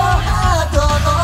ハートの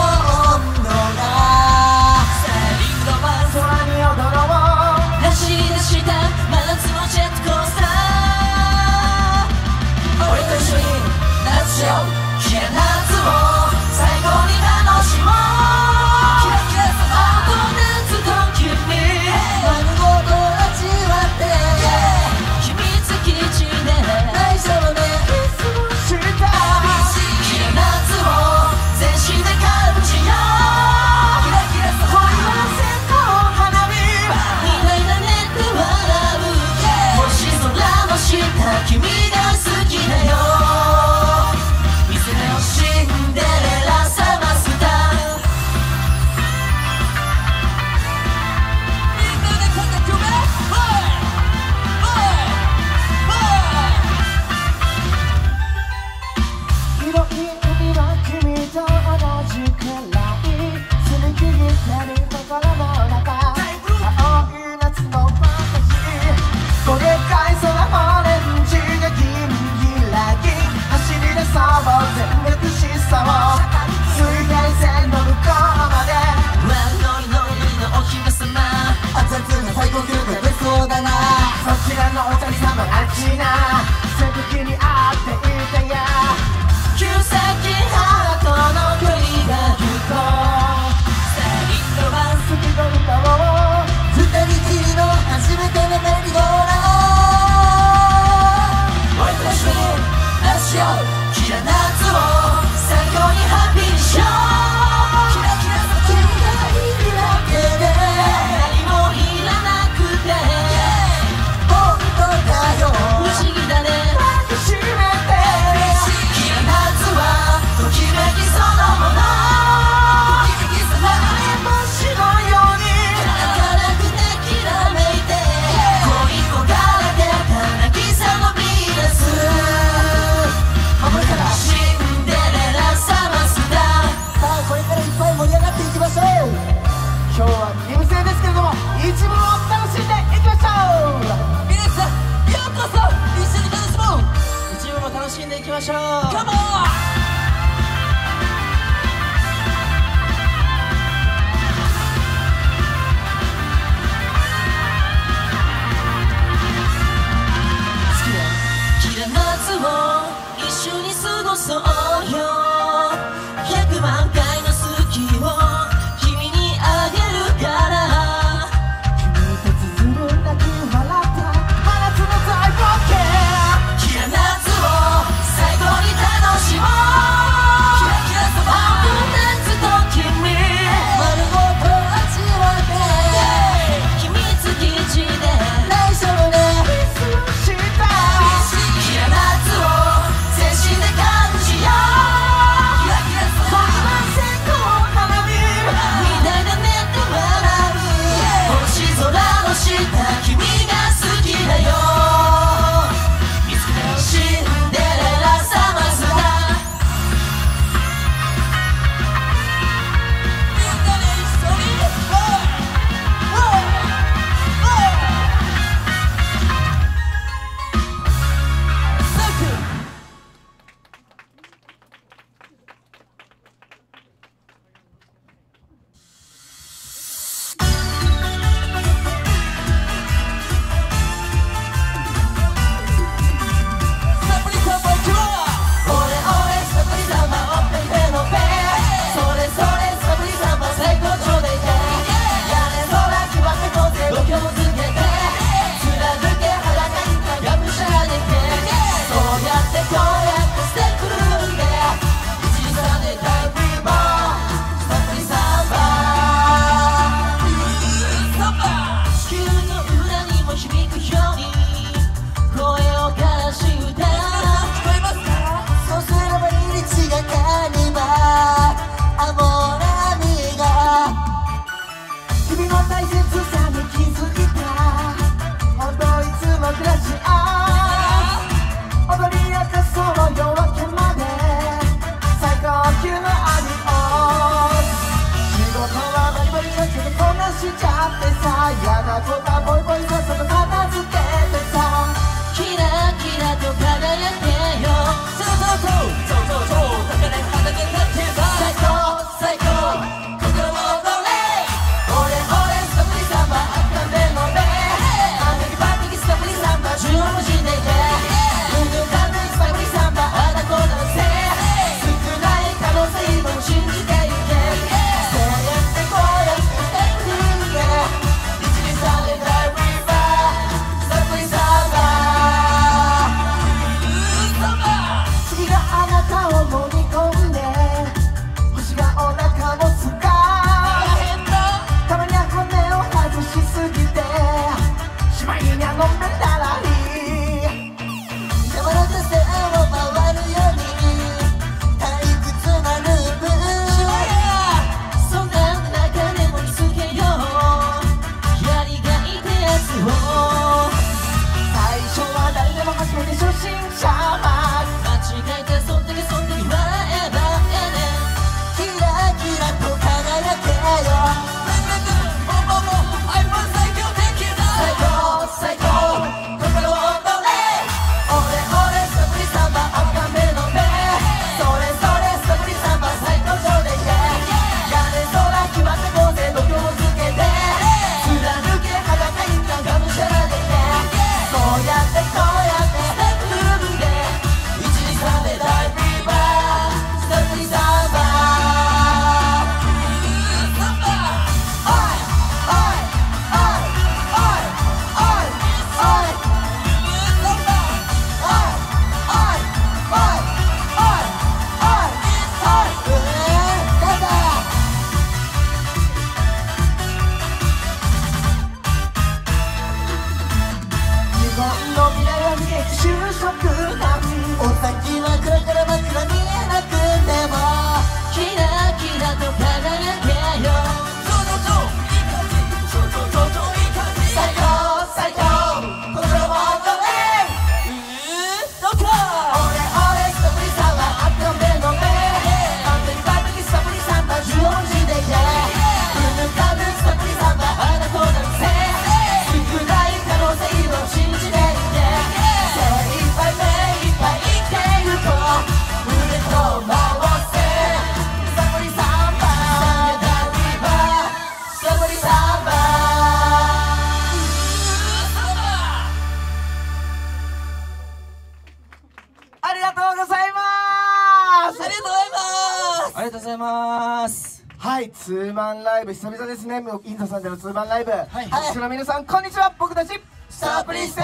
ありがとうございますありがとうございます。はい、ツーマンライブ久々ですね、インザさんでのツーマンライブ。はいはいの皆さん、こんにちは、僕たち。スタープリンスで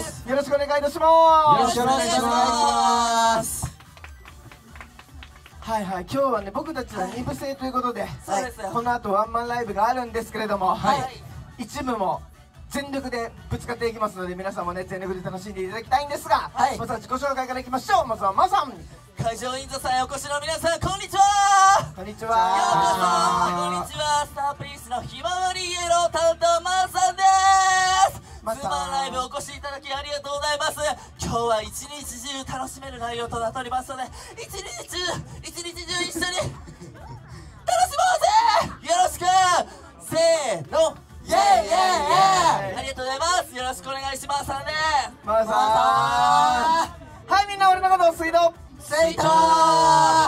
すよろしくお願いいたします。よろしくお願いします。はいはい、今日はね、僕たちは二部制ということで、そうですよこの後ワンマンライブがあるんですけれども、はい一部も全力でぶつかっていきますので、皆さんもね、全力で楽しんでいただきたいんですが、はいまずは自己紹介からいきましょう。まずはマさん。会場インザさんへお越しの皆さんこんにちは。こんにちようこは。そ。こんにちは。スタープリンスのひまわりイエロー担当マンさんです。ツーマンライブお越しいただきありがとうございます。今日は一日中楽しめる内容となっておりますので一日中一日中一緒に楽しもうぜ。よろしく。せーの。イェイイェイイェイ。ありがとうございます。よろしくお願いします。さんねマさん。はい、みんな俺のことを水道。セイトこ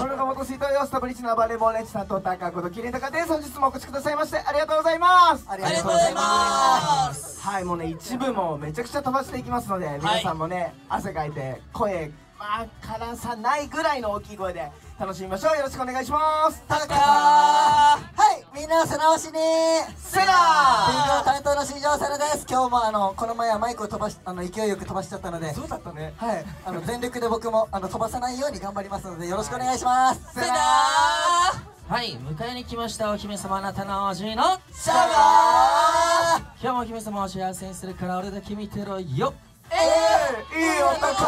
れが元水道よスタブリッチの暴れん坊レッチ担当高ことキリン高です。本日もお越しくださいましてありがとうございます。ありがとうございます。はいもうね一部もめちゃくちゃ飛ばしていきますので、皆さんもね汗かいて声まあからさないぐらいの大きい声で楽しみましょう。よろしくお願いします。タカーはい、みんな背直しに。セラ勉強担当の新庄セラです。今日もあのこの前はマイクを飛ばしあの勢いよく飛ばしちゃったので。そうだったね。はい、あの全力で僕もあの飛ばさないように頑張りますのでよろしくお願いします。セラはい、迎えに来ましたお姫様あなたのおじいのシャガー。今日もお姫様を幸せにするから俺だけ見てろよ。えー、いい男。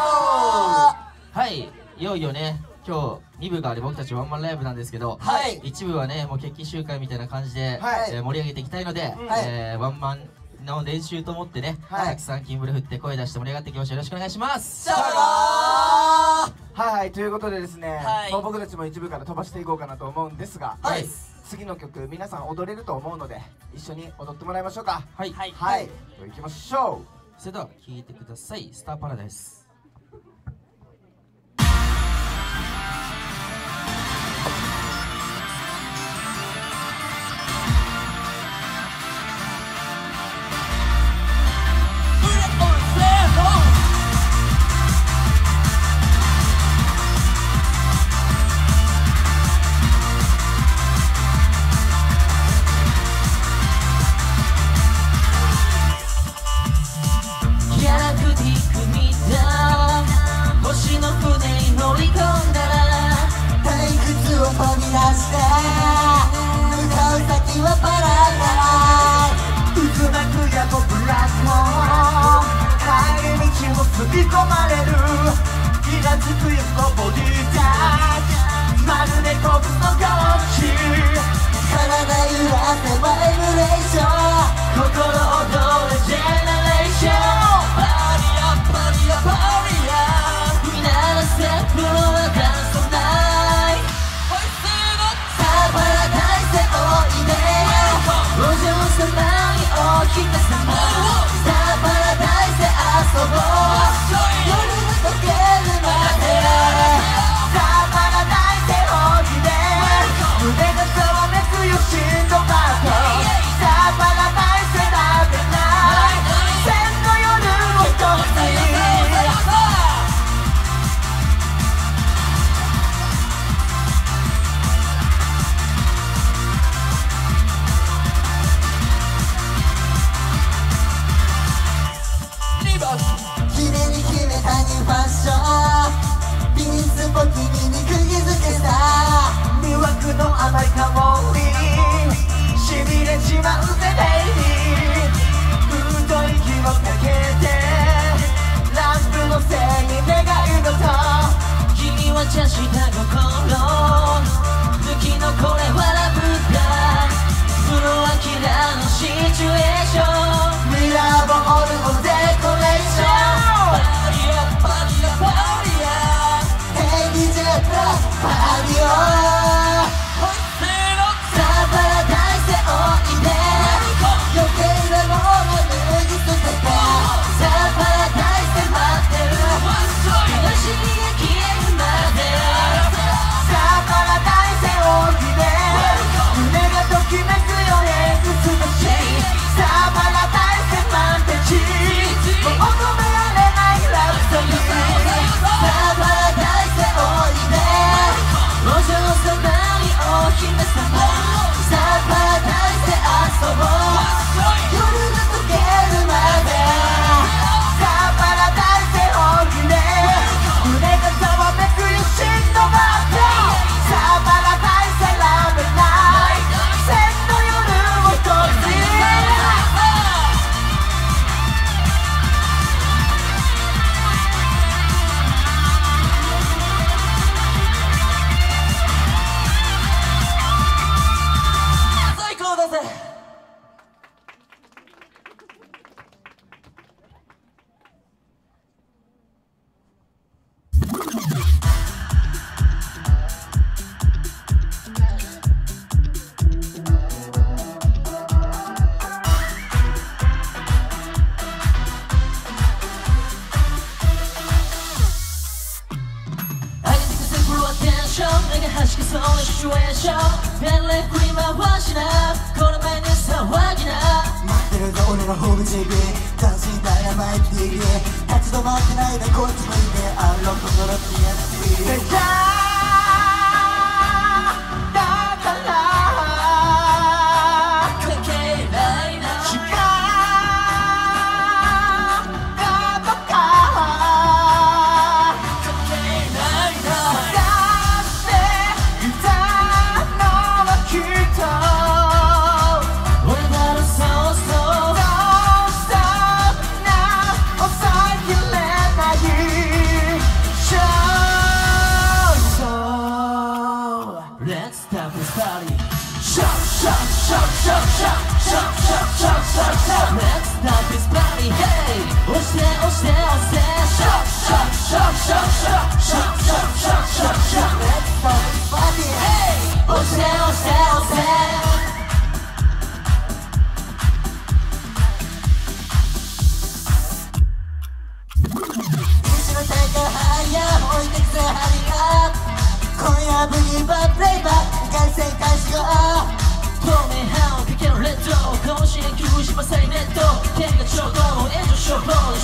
はい、いよいよね、今日2部があり僕たちワンマンライブなんですけど、はい。一部はね、もう決起集会みたいな感じで、はい。えー盛り上げていきたいので、はい。えーワンマンの練習と思ってね、はい。たくさんキンブル振って声出して盛り上がっていきましょう。よろしくお願いします。はいはいということでですね、はい。もう僕たちも一部から飛ばしていこうかなと思うんですが、はい。次の曲皆さん踊れると思うので一緒に踊ってもらいましょうか。はい、はい。はい、では行きましょう。それでは聴いてください。スターパラダイススクイズボディタッチまるでコブのゴッチ体揺らせバイブレーション心躍るジェネレーションパリアパリアパリア見習せプロはダンスないさあパラダイスおいでお嬢様にお姫様さあパラダイス遊ぼう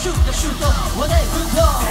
树的树洞，我得工作。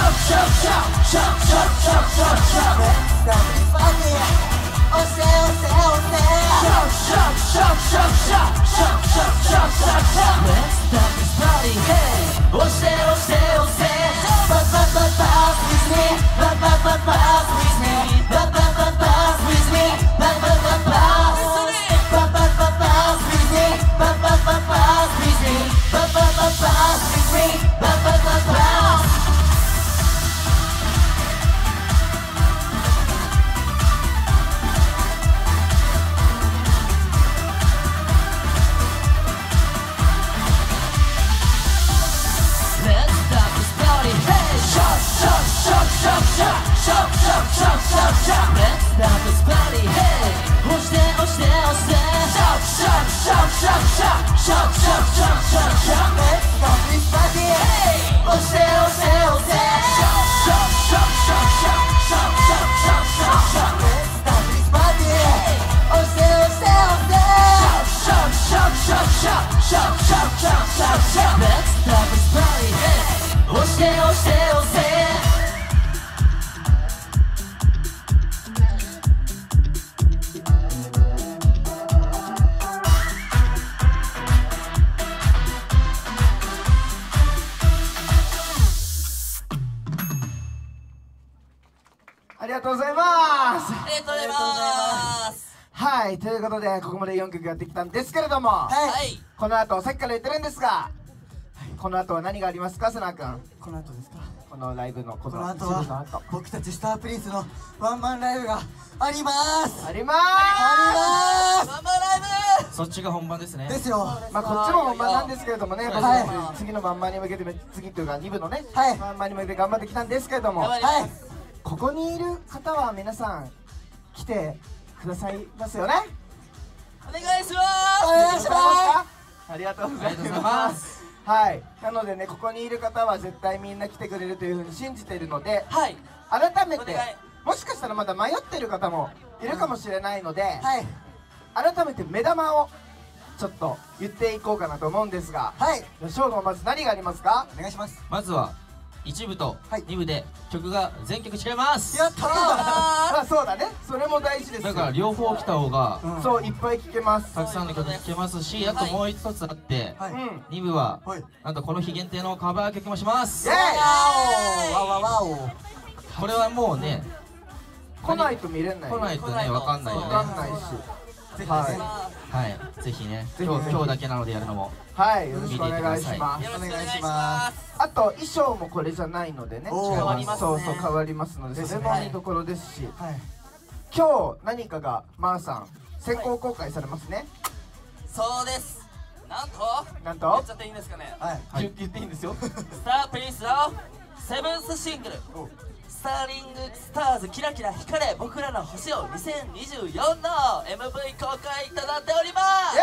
ッシャッシャッシャッシャッシャッシャッシャッシャッシャッ Let's stop this party Hey 押して押ここまで4曲やってきたんですけれども、はい。この後さっきから言ってるんですが、この後は何がありますかせな君？この後ですか？このライブのここの後は後。僕たちスタープリンスのワンマンライブがあります。ありまーありまママライブ！そっちが本番ですね。すですよ。すまあこっちも本番なんですけれどもね、はい。次の番ンに向けて次というか2部のね、はい。番ンに向けて頑張ってきたんですけれどもはい。ここにいる方は皆さん来てくださいますよねお願いしまお願いします。ありがとうございまます。すはい。なのでねここにいる方は絶対みんな来てくれるというふうに信じているのではい。改めてもしかしたらまだ迷ってる方もいるかもしれないので、はい。改めて目玉をちょっと言っていこうかなと思うんですがはい。翔吾まず何がありますか？お願いします。まずは1部とはい。2部で曲が全曲違います。やったー。あそうだね。それも大事ですだから両方来た方がうん。そういっぱい聞けます。たくさんの曲聴けますしあともう一つあってはい。うん。2部ははい。なんとこの日限定のカバー曲もします。イエーイ。わおわわお。これはもうね来ないと見れない。来ないとねわかんないよね。わかんないしはい。ねはい。ぜひねぜひ今日今日だけなのでやるのもはい。よろしくお願いします。お願いしまます。あと衣装もこれじゃないのでね。変わりますね。そうそう変わりますのでそれも見どころですし。はい。今日何かがマーさん先行公開されますね。そうです。なんとなんと？言っちゃっていいんですかね。はい。はい言言っていいんですよ。スタープリンスのセブンスシングル「スターリングスターズキラキラ光れ僕らの星を2024」の MV 公開となっております。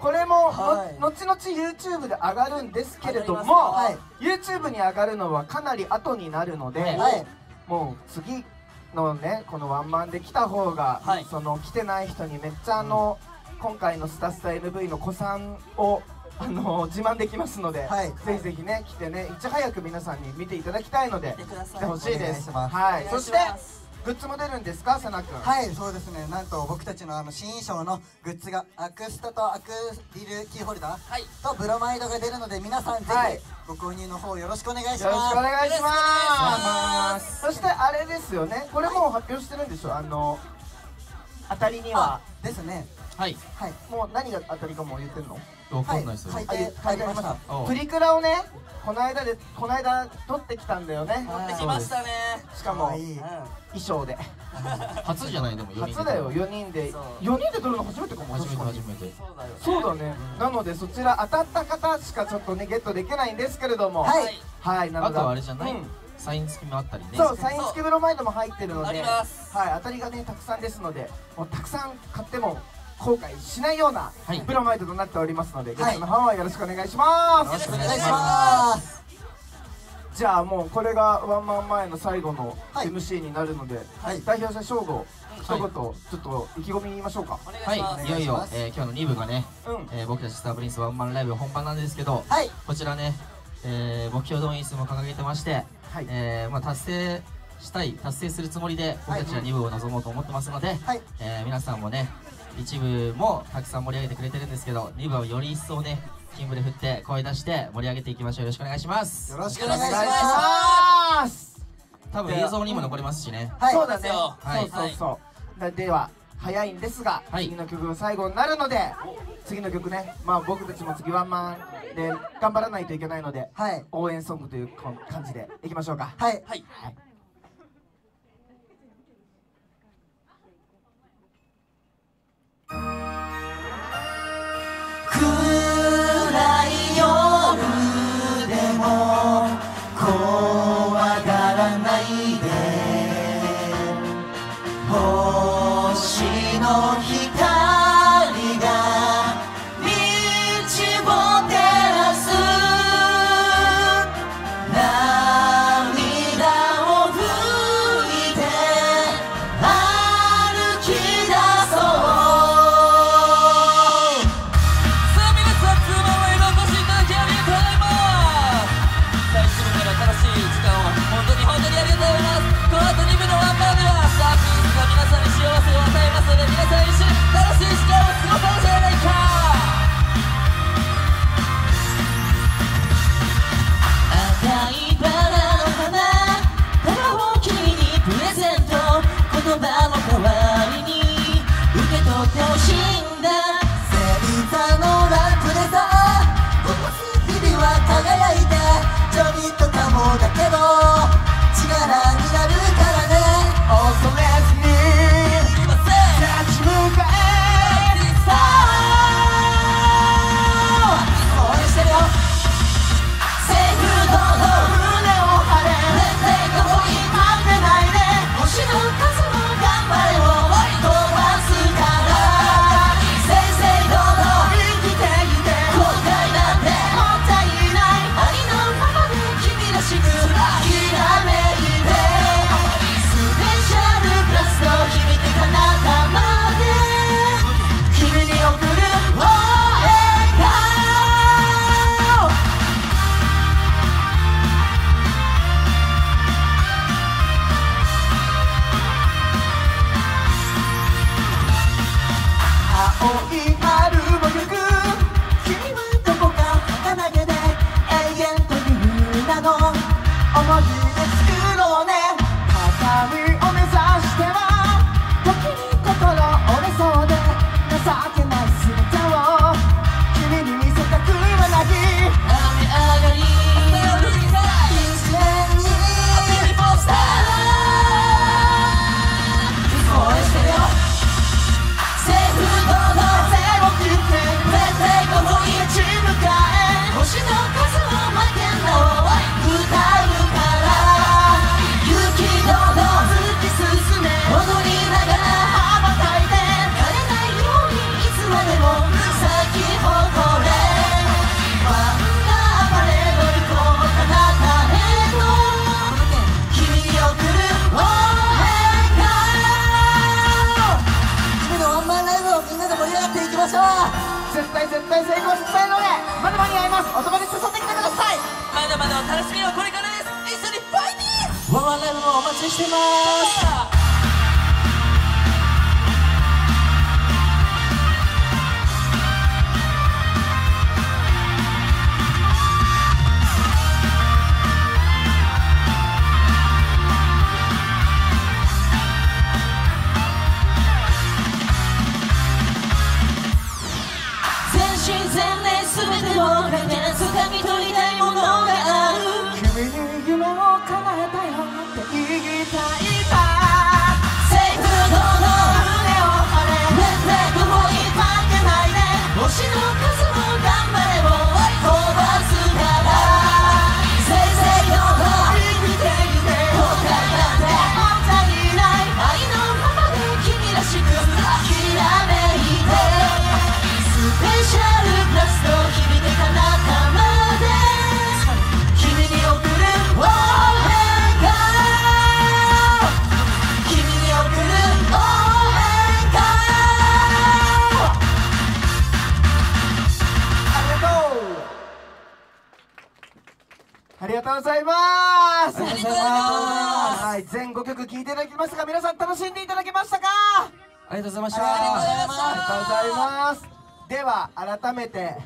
これも、はい。の後々 YouTube で上がるんですけれども、上がり YouTube に上がるのはかなり後になるので、はい。もう次のねこのワンマンで来た方が、はい。その来てない人にめっちゃあの、今回のスタスタ MV の子さんをあの自慢できますので、はい。ぜひぜひね来てねいち早く皆さんに見ていただきたいので見てください。来てほしいです。はい。そしてグッズも出るんですかさなくんはいそうですね。なんと僕たちのあの新衣装のグッズがアクスタとアクリルキーホルダーはい。とブロマイドが出るので皆さんぜはい。ひご購入の方よろしくお願いします。よろしくお願いします。そしてあれですよね。これもう発表してるんでしょあの当たりには。あですね。はい。はい。もう何が当たりかもう言ってんの？わかんないですよ。はいあ言書いました。プリクラをねこの間でこの間撮ってきたんだよね。はいできましたね。しかも衣装で。初じゃないでも4人で初だよ4人で。そう。4人で撮るの初めてかも初めて。初めてそうだよね。そうだね。なのでそちら当たった方しかちょっとねゲットできないんですけれども。はい。はいなので。あとはあれじゃない？うん。サイン付きもあったりね。そうサイン付きブロマイドも入ってるのあでります。はい当たりがねたくさんですのでもうたくさん買っても後悔しないようなはい。ブロマイドとなっておりますので、い。ゲストの方はよろしくお願いします、よろしくお願いしまます。じゃあもうこれがワンマン前の最後のはい。MC になるので、はい。代表者称号聞一言ちょっと意気込み言いましょうか。はい。いよいよ、えー今日の2部がね、うん。えー僕たちスタープリンスワンマンライブ本番なんですけどはい。こちらね、えー目標動員数も掲げてまして、はい。えーまあ、達成したい達成するつもりで僕たちは2部を望もうと思ってますので、はい。えー皆さんもね一部もたくさん盛り上げてくれてるんですけど2部はより一層ねキングで振って声出して盛り上げていきましょう。よろしくお願いします。よろしくお願いします。ます多分映像にも残りますしね。はい、そうだね、そうですよ。はい。そうそうそう、だでは早いんですが、はい。次の曲が最後になるので次の曲ね。まあ僕たちも次ワンマンで頑張らないといけないので、はい。応援ソングというこん感じでいきましょうか。はい。はい言葉たいりがとうございました。ありがとうございます。では改めて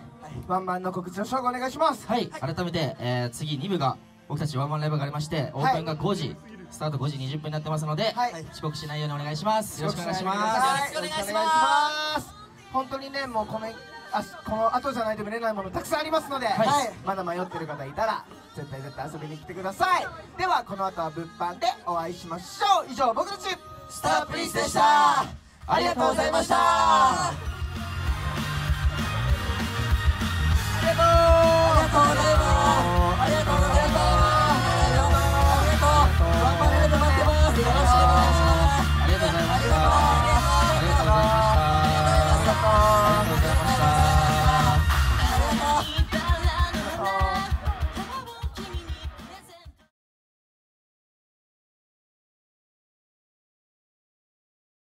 ワンマンの告知の勝負お願いします。はい。改めて、えー次2部が僕たちワンマンライブがありましてオープンが5時、スタート5時20分になってますので、はい。遅刻しないようにお願いします。よろしくお願いします。よろしくお願いします。本当にねもうこのあこの後じゃないと見れないものたくさんありますので、はい。はい。まだ迷ってる方いたら絶対絶対遊びに来てください。ではこの後は物販でお会いしましょう。以上僕たちスタープリンスでしたありがとうございました。ありがとう。